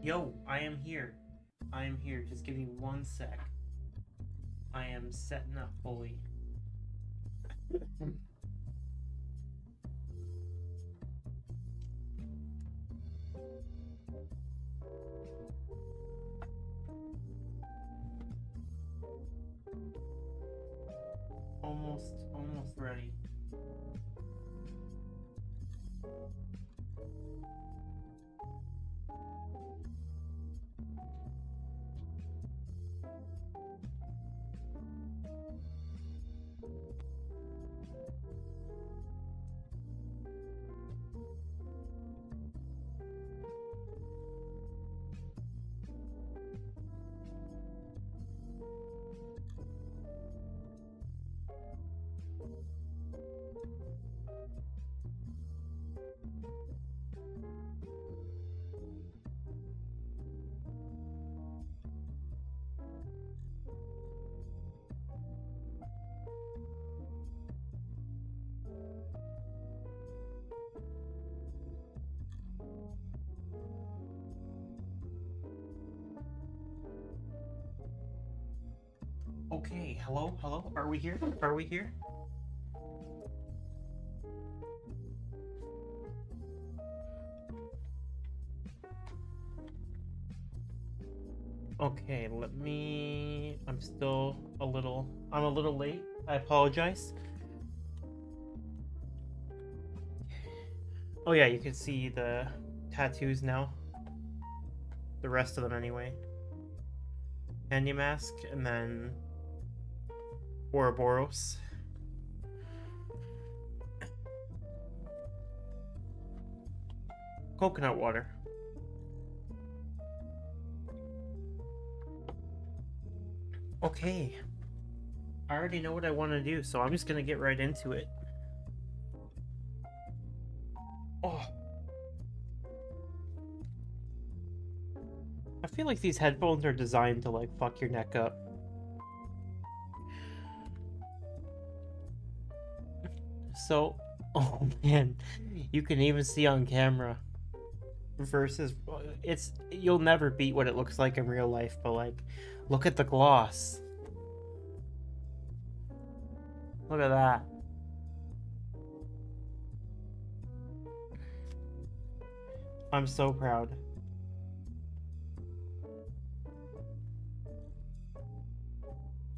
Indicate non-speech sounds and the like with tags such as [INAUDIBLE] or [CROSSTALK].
Yo, I am here. I am here. Just give me one sec. I am setting up fully. [LAUGHS] almost almost ready. Okay, hello, hello. Are we here? Are we here? Okay, let me. I'm still a little. I'm a little late. I apologize. Oh, yeah, you can see the tattoos now. The rest of them, anyway. Candy mask, and then Ouroboros. Coconut water. Okay. I already know what I want to do, so I'm just gonna get right into it. Oh. I feel like these headphones are designed to like fuck your neck up. So, [LAUGHS] oh man, you can even see on camera versus uh, it's you'll never beat what it looks like in real life, but like look at the gloss. Look at that. I'm so proud.